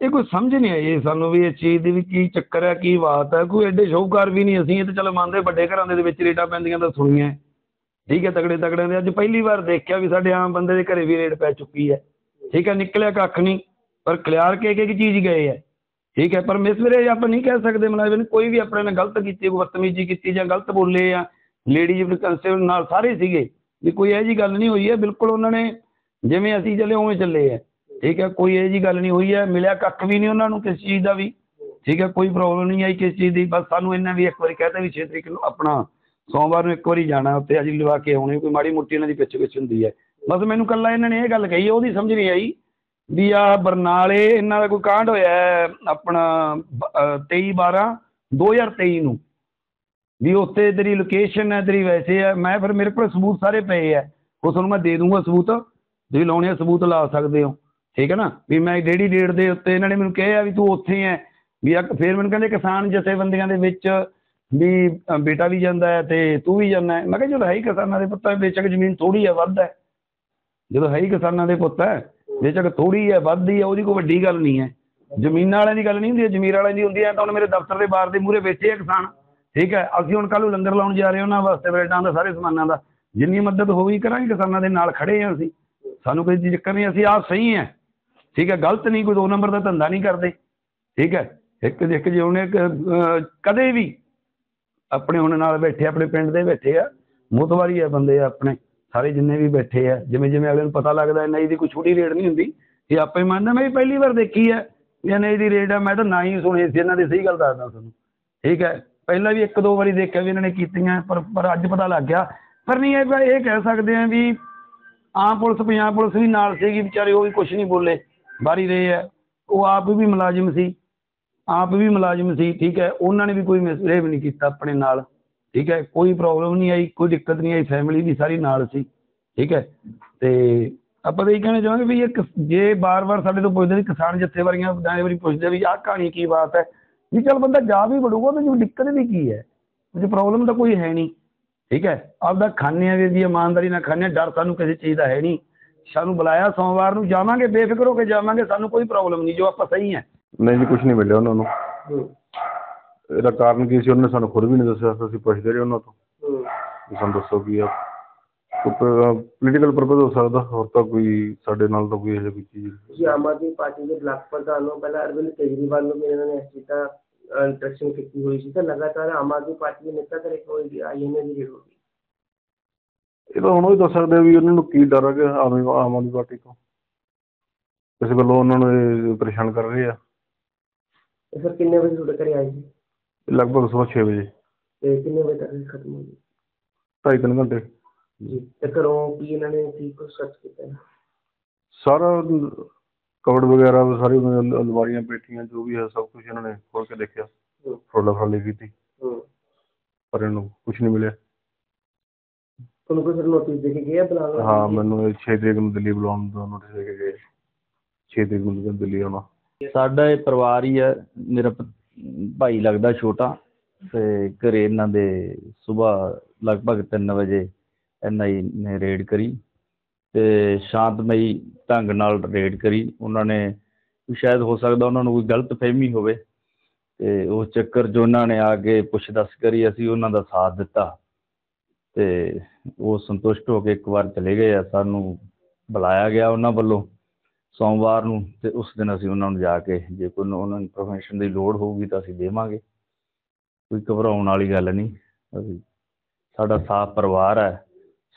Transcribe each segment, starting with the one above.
ਇਹ ਕੋਈ ਸਮਝ ਨਹੀਂ ਆਈ ਸਾਨੂੰ ਵੀ ਇਸ ਚੀਜ਼ ਦੀ ਵੀ ਕੀ ਚੱਕਰ ਹੈ, ਕੀ ਬਾਤ ਹੈ। ਕੋਈ ਐਡੇ ਸ਼ੌਹਕਾਰ ਵੀ ਨਹੀਂ ਅਸੀਂ, ਇਹ ਤਾਂ ਚਲੋ ਮੰਨਦੇ, ਵੱਡੇ ਘਰਾਂ ਦੇ ਵਿੱਚ ਰੇਟਾਂ ਪੈਂਦੀਆਂ ਤਾਂ ਸੁਣੀਆਂ ਠੀਕ ਹੈ ਤਗੜੇ ਤਗੜਿਆਂ ਦੇ। ਅੱਜ ਪਹਿਲੀ ਵਾਰ ਦੇਖਿਆ ਵੀ ਸਾਡੇ ਆਮ ਬੰਦੇ ਦੇ ਘਰੇ ਵੀ ਰੇਟ ਪੈ ਚੁੱਕੀ ਹੈ। ਠੀਕ ਹੈ, ਨਿਕਲਿਆ ਕੱਖ ਨਹੀਂ, ਪਰ ਕਲਿਆਰ ਕੇ ਇੱਕ ਇੱਕ ਚੀਜ਼ ਗਏ ਹੈ। ਠੀਕ ਹੈ, ਪਰ ਮਿਸ ਮਿਸਵਰੇ ਆਪਾਂ ਨਹੀਂ ਕਹਿ ਸਕਦੇ ਮੁਲਾਜ਼ਮ ਨੇ ਕੋਈ ਵੀ ਆਪਣੇ ਨਾਲ ਗਲਤ ਕੀਤੀ, ਕੋਈ ਬਦਤਮੀਜ਼ੀ ਕੀਤੀ ਜਾਂ ਗਲਤ ਬੋਲੇ ਆ ਲੇਡੀਜ਼ ਕਨਸਟੇਬਲ ਨਾਲ ਸਾਰੇ ਸੀਗੇ, ਵੀ ਕੋਈ ਇਹੋ ਜਿਹੀ ਗੱਲ ਨਹੀਂ ਹੋਈ ਹੈ। ਬਿਲਕੁਲ ਉਹਨਾਂ ਨੇ, ਜਿਵੇਂ ਅਸੀਂ ਚੱਲੇ, ਉਵੇਂ ਚੱਲੇ ਆ ਠੀਕ ਹੈ, ਕੋਈ ਇਹੋ ਜਿਹੀ ਗੱਲ ਨਹੀਂ ਹੋਈ ਹੈ, ਮਿਲਿਆ ਕੱਖ ਵੀ ਨਹੀਂ ਉਹਨਾਂ ਨੂੰ ਕਿਸ ਚੀਜ਼ ਦਾ ਵੀ। ਠੀਕ ਹੈ, ਕੋਈ ਪ੍ਰੋਬਲਮ ਨਹੀਂ ਆਈ ਕਿਸ ਚੀਜ਼ ਦੀ, ਬਸ ਸਾਨੂੰ ਇਹਨਾਂ ਵੀ ਇੱਕ ਵਾਰੀ ਕਹਤਾ ਵੀ 6 ਤਰੀਕ ਨੂੰ ਆਪਣਾ ਸੋਮਵਾਰ ਨੂੰ ਇੱਕ ਵਾਰੀ ਜਾਣਾ ਉੱਥੇ ਹਾਜ਼ਰੀ ਲਵਾ ਕੇ ਆਉਣੇ, ਕੋਈ ਮਾੜੀ ਮੋਟੀ ਇਹਨਾਂ ਦੀ ਪਿੱਛੇ ਪਿੱਛੇ ਹੁੰਦੀ ਹੈ। ਬਸ ਮੈਨੂੰ ਕੱਲਾ ਇਹਨਾਂ ਨੇ ਇਹ ਗੱਲ ਕਹੀ, ਉਹਦੀ ਸਮਝ ਨਹੀਂ ਆਈ ਵੀ ਆ ਬਰਨਾਲੇ ਇਹਨਾਂ ਦਾ ਕੋਈ ਕਾਂਡ ਹੋਇਆ ਹੈ, ਆਪਣਾ 23 12 2023 ਨੂੰ। ਵੀ ਉੱਥੇ ਤੇਰੀ ਲੋਕੇਸ਼ਨ ਹੈ, ਤੇਰੀ ਵੈਸੇ ਹੈ, ਮੈਂ ਫਿਰ ਮੇਰੇ ਕੋਲ ਸਬੂਤ ਸਾਰੇ ਪਏ ਹੈ। ਉਹ ਤੁਹਾਨੂੰ ਮੈਂ ਦੇ ਦੂੰਗਾ ਸਬੂਤ, ਤੁਸੀਂ ਲਾਉਣੇ ਆ ਸਬੂਤ, ਲਾ ਸਕਦੇ ਹੋ। ਠੀਕ ਹੈ ਨਾ? ਵੀ ਮੈਂ ਡੇੜੀ ਡੇਟ ਦੇ ਉੱਤੇ ਇਹਨਾਂ ਨੇ ਮੈਨੂੰ ਕਿਹਾ ਵੀ ਤੂੰ ਉੱਥੇ ਹੈ ਵੀ ਆ ਫਿਰ ਮੈਨੂੰ ਕਹਿੰਦੇ ਕਿਸਾਨ ਜਥੇਬੰਦੀਆਂ ਦੇ ਵਿੱਚ ਵੀ ਬੇਟਾ ਵੀ ਜਾਂਦਾ ਹੈ ਤੇ ਤੂੰ ਵੀ ਜਾਂਦਾ ਮੈਂ ਕਿਹਾ ਜਦੋਂ ਹੈ ਹੀ ਕਿਸਾਨਾਂ ਦੇ ਪੁੱਤ ਹੈ ਬੇਸ਼ੱਕ ਜ਼ਮੀਨ ਥੋੜੀ ਹੈ ਵੱਧ ਹੈ ਜਦੋਂ ਹੈ ਹੀ ਕਿਸਾਨਾਂ ਦੇ ਪੁੱਤ ਹੈ ਬੇਸ਼ੱਕ ਥੋੜੀ ਹੈ ਵੱਧਦੀ ਹੈ ਉਹਦੀ ਕੋਈ ਵੱਡੀ ਗੱਲ ਨਹੀਂ ਹੈ ਜ਼ਮੀਨਾਂ ਵਾਲਿਆਂ ਦੀ ਗੱਲ ਨਹੀਂ ਹੁੰਦੀ, ਜ਼ਮੀਰ ਵਾਲਿਆਂ ਦੀ ਹੁੰਦੀ ਹੈ ਤਾਂ ਹੁਣ ਮੇਰੇ ਦਫ਼ਤਰ ਦੇ ਬਾਹਰ ਦੇ ਮੂਹਰੇ ਬੈਠੇ ਆ ਕਿਸਾਨ। ਠੀਕ ਹੈ ਅਸੀਂ ਹੁਣ ਕੱਲ੍ਹ ਨੂੰ ਲੰਗਰ ਲਾਉਣ ਜਾ ਰਹੇ ਉਹਨਾਂ ਵਾਸਤੇ ਬ੍ਰੈਡਾਂ ਦਾ, ਸਾਰੇ ਸਮਾਨਾਂ ਦਾ। ਜਿੰਨੀ ਮਦਦ ਹੋਈ ਕਰਾਂਗੇ, ਕਿਸਾਨਾਂ ਦੇ ਨਾਲ ਖੜੇ ਹਾਂ ਅਸੀਂ। ਸਾਨੂੰ ਕੋਈ ਚੀਜ਼ ਚੱਕਰ ਨਹੀਂ, ਅਸੀਂ ਆਪ ਸਹੀ ਹੈ ਠੀਕ ਹੈ, ਗਲਤ ਨਹੀਂ, ਕੋਈ ਦੋ ਨੰਬਰ ਦਾ ਧੰਦਾ ਨਹੀਂ ਕਰਦੇ। ਠੀਕ ਹੈ, ਇੱਕ ਇੱਕ ਜੇ ਉਹਨੇ ਕਦੇ ਵੀ ਆਪਣੇ ਹੁਣ ਨਾਲ ਬੈਠੇ, ਆਪਣੇ ਪਿੰਡ ਦੇ ਬੈਠੇ ਆ, ਮੁਤਵਾਰੀ ਆ ਬੰਦੇ ਆਪਣੇ, ਸਾਰੇ ਜਿੰਨੇ ਵੀ ਬੈਠੇ ਆ, ਜਿਵੇਂ ਜਿਵੇਂ ਅਗਲੇ ਨੂੰ ਪਤਾ ਲੱਗਦਾ ਨਹੀਂ ਦੀ ਕੋਈ ਛੋਟੀ ਰੇਟ ਨਹੀਂ ਹੁੰਦੀ। ਇਹ ਆਪੇ ਮੰਨਦਾ, ਮੈਂ ਵੀ ਪਹਿਲੀ ਵਾਰ ਦੇਖੀ ਹੈ ਵੀ ਨਹੀਂ ਦੀ ਰੇਟ ਆ, ਮੈਂ ਤਾਂ ਨਾ ਹੀ ਸੁਣੀ ਸੀ, ਇਹਨਾਂ ਦੀ ਸਹੀ ਗੱਲ ਦੱਸਦਾ ਤੁਹਾਨੂੰ। ਠੀਕ ਹੈ, ਪਹਿਲਾਂ ਵੀ ਇੱਕ ਦੋ ਵਾਰੀ ਦੇਖਿਆ ਵੀ ਇਹਨਾਂ ਨੇ ਕੀਤੀਆਂ, ਪਰ ਪਰ ਅੱਜ ਪਤਾ ਲੱਗ ਗਿਆ। ਪਰ ਨਹੀਂ, ਇਹ ਇਹ ਕਹਿ ਸਕਦੇ ਆ ਵੀ ਆਮ ਪੁਲਿਸ, ਪੰਜਾਬ ਪੁਲਿਸ ਵੀ ਨਾਲ ਸੀਗੀ, ਵਿਚਾਰੇ ਉਹ ਵੀ ਕੁਝ ਨਹੀਂ ਬੋਲੇ। ਬਾਹਰੀ ਰਹੇ ਹੈ। ਉਹ ਆਪ ਵੀ ਮੁਲਾਜ਼ਮ ਸੀ। ਆਪ ਵੀ ਮੁਲਾਜ਼ਮ ਸੀ, ਠੀਕ ਹੈ। ਉਹਨਾਂ ਨੇ ਵੀ ਕੋਈ ਮਿਸਬਿਹੇਵ ਨਹੀਂ ਕੀਤਾ ਆਪਣੇ ਨਾਲ, ਠੀਕ ਹੈ। ਕੋਈ ਪ੍ਰੋਬਲਮ ਨਹੀਂ ਆਈ, ਕੋਈ ਦਿੱਕਤ ਨਹੀਂ ਆਈ ਫੈਮਿਲੀ ਵੀ ਸਾਰੀ ਨਾਲ ਸੀ, ਠੀਕ ਹੈ। ਤੇ ਆਪਾਂ ਤਾਂ ਇਹ ਕਹਿਣਾ ਚਾਹਾਂਗੇ ਵੀ ਇਹ ਜੇ ਬਾਰ-ਬਾਰ ਸਾਡੇ ਤੋਂ ਪੁੱਛਦੇ ਵੀ ਕਿਸਾਨ ਜਥੇਬੰਦੀਆਂ ਦਾਇਰੇ ਵਾਰੀ ਪੁੱਛਦੇ ਵੀ ਆਹ ਕਹਾਣੀ ਕੀ ਬਾਤ ਹੈ? ਵੀ ਚਲ ਬੰਦਾ ਜਾ ਵੀ ਵੜੂਗਾ ਤਾਂ ਜੋ ਦਿੱਕਤ ਵੀ ਕੀ ਹੈ? ਉਹ ਪ੍ਰੋਬਲਮ ਤਾਂ ਕੋਈ ਹੈ ਨਹੀਂ, ਠੀਕ ਹੈ। ਆਪਦਾ ਖਾਣੇ ਆ ਵੀ ਜੀ ਇਮਾਨਦਾਰੀ ਨਾਲ ਖਾਣੇ ਡਰ ਸਾਨੂੰ ਕਿਸੇ ਚੀਜ਼ ਦਾ ਹੈ ਨਹੀਂ। ਸਾਨੂੰ ਬੁਲਾਇਆ ਸੋਮਵਾਰ ਨੂੰ ਜਾਵਾਂਗੇ ਬੇਫਿਕਰ ਹੋ ਕੇ ਜਾਵਾਂਗੇ ਸਾਨੂੰ ਕੋਈ ਪ੍ਰੋਬਲਮ ਨਹੀਂ ਜੋ ਆਪਾਂ ਸਹੀ ਹੈ। ਨਹੀਂ ਜੀ ਕੁਝ ਨਹੀਂ ਮਿਲਿਆ ਉਹਨਾਂ ਨੂੰ। ਇਹਦਾ ਕਾਰਨ ਕੀ ਸੀ ਉਹਨਾਂ ਨੇ ਸਾਨੂੰ ਖੁਦ ਵੀ ਨਹੀਂ ਦੱਸਿਆ ਅਸੀਂ ਪੁੱਛਦੇ ਰਹੇ ਉਹਨਾਂ ਤੋਂ। ਵੀ ਸਾਨੂੰ ਦੱਸੋ ਕੀ ਆ। ਪੋਲੀਟੀਕਲ ਪਰਪਸ ਹੋ ਸਕਦਾ ਹੋਰ ਤਾਂ ਕੋਈ ਸਾਡੇ ਨਾਲ ਤਾਂ ਕੋਈ ਇਹੋ ਜਿਹੀ ਚੀਜ਼। ਤੁਸੀਂ ਆਮ ਆਦਮੀ ਪਾਰਟੀ ਦੇ ਬਲਾਕ ਪ੍ਰਧਾਨ ਨੂੰ ਪਹਿਲਾਂ ਅਰਵਿੰਦ ਕੇਜਰੀਵਾਲ ਨੂੰ ਵੀ ਇਹਨਾਂ ਨੇ ਇਸ ਚੀਜ਼ ਦਾ ਇੰਟਰੈਕਸ਼ਨ ਕੀਤੀ ਹੋਈ ਸੀ ਤਾਂ ਲਗਾਤਾਰ ਆਮ ਆਦਮੀ ਪਾਰਟੀ ਦੇ ਨੇਤਾ ਕਰੇ ਕੋਈ ਆਈਐਨਏ ਦੀ ਰੇਡ ਹੋ ਗਈ। ਇਹ ਤਾਂ ਹੁਣ ਉਹ ਦੱਸ ਸਕਦੇ ਆ ਵੀ ਉਹਨਾਂ ਨੂੰ ਕੀ ਡਰ ਹੈ ਕਿ ਆਮ ਆਮ ਆਦਮੀ ਪਾਰਟੀ ਤੋਂ ਕਿਸੇ ਵੱਲੋਂ ਉਹਨਾਂ ਨੂੰ ਇਹ ਪਰੇਸ਼ਾਨ ਕਰ ਰਹੇ ਆ। ਇਹ ਸਰ ਕਿੰਨੇ ਵਜੇ ਤੁਹਾਡੇ ਘਰੇ ਆਏ ਸੀ ਲਗਭਗ ਸਵੇਰ 6 ਵਜੇ। ਤੇ ਕਿੰਨੇ ਵਜੇ ਤੱਕ ਇਹ ਖਤਮ ਹੋ ਗਈ? ਢਾਈ ਤਿੰਨ ਘੰਟੇ। ਜੀ ਤੇ ਘਰੋਂ ਕੀ ਇਹਨਾਂ ਨੇ ਕੀ ਕੁਛ ਸਰਚ ਕੀਤਾ ਹੈ? ਸਾਰਾ ਕਵੜ ਵਗੈਰਾ ਸਾਰੀ ਅਲਮਾਰੀਆਂ ਪੇਟੀਆਂ ਜੋ ਵੀ ਹੈ ਸਭ ਕੁਝ ਇਹਨਾਂ ਨੇ ਖੋਲ ਕੇ ਦੇਖਿਆ। ਹੂੰ। ਫਰੋਲਾ ਫਰੋਲੀ ਕੀਤੀ। ਹੂੰ। ਪਰ ਇਹਨੂੰ ਕੁਝ ਨਹੀਂ ਮਿਲਿਆ। ਤੁਹਾਨੂੰ ਕੋਈ ਸਰ ਨੋਟਿਸ ਦੇ ਕੇ ਗਿਆ ਬੁਲਾਉਣ ਵਾਸਤੇ? ਹਾਂ ਮੈਨੂੰ ਇਹ 6 ਤਰੀਕ ਨੂੰ ਦਿੱਲੀ ਬੁਲਾਉਣ ਦਾ ਨੋਟਿਸ ਦੇ ਕੇ ਗਏ। 6 ਤਰੀਕ ਨੂੰ ਦਿੱਲੀ ਆਉਣਾ। ਸਾਡਾ ਇਹ ਪਰਿਵਾਰ ਹੀ ਹੈ ਮੇਰਾ ਭ- ਭਾਈ ਲੱਗਦਾ ਛੋਟਾ ਤੇ ਘਰੇ ਇਹਨਾਂ ਦੇ ਸਵੇਰ ਲਗਭਗ 3 ਵਜੇ ਐਨਆਈ ਨੇ ਰੇਡ ਕਰੀ ਤੇ ਸ਼ਾਂਤਮਈ ਢੰਗ ਨਾਲ ਰੇਡ ਕਰੀ। ਉਹਨਾਂ ਨੇ ਵੀ ਸ਼ਾਇਦ ਹੋ ਸਕਦਾ ਉਹਨਾਂ ਨੂੰ ਕੋਈ ਗਲਤ ਫਹਿਮੀ ਹੋਵੇ ਤੇ ਉਸ ਚੱਕਰ 'ਚ ਉਹਨਾਂ ਨੇ ਆ ਕੇ ਪੁੱਛ ਦੱਸ ਕਰੀ ਅਸੀਂ ਉਹਨਾਂ ਦਾ ਸਾਥ ਦਿੱਤਾ। ਤੇ ਉਹ ਸੰਤੁਸ਼ਟ ਹੋ ਕੇ ਇੱਕ ਵਾਰ ਚਲੇ ਗਏ ਆ, ਸਾਨੂੰ ਬੁਲਾਇਆ ਗਿਆ ਉਹਨਾਂ ਵੱਲੋਂ ਸੋਮਵਾਰ ਨੂੰ ਤੇ ਉਸ ਦਿਨ ਅਸੀਂ ਉਹਨਾਂ ਨੂੰ ਜਾ ਕੇ, ਜੇ ਕੋਈ ਉਹਨਾਂ ਨੂੰ ਇਨਫੋਰਮੇਸ਼ਨ ਦੀ ਲੋੜ ਹੋਊਗੀ ਤਾਂ ਅਸੀਂ ਦੇਵਾਂਗੇ। ਕੋਈ ਘਬਰਾਉਣ ਵਾਲੀ ਗੱਲ ਨਹੀਂ, ਅਸੀਂ ਸਾਡਾ ਸਾਫ਼ ਪਰਿਵਾਰ ਹੈ,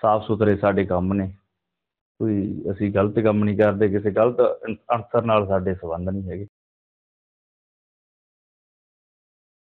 ਸਾਫ਼ ਸੁਥਰੇ ਸਾਡੇ ਕੰਮ ਨੇ। ਕੋਈ ਅਸੀਂ ਗਲਤ ਕੰਮ ਨਹੀਂ ਕਰਦੇ, ਕਿਸੇ ਗਲਤ ਅਨਸਰ ਨਾਲ ਸਾਡੇ ਸੰਬੰਧ ਨਹੀਂ ਹੈਗੇ।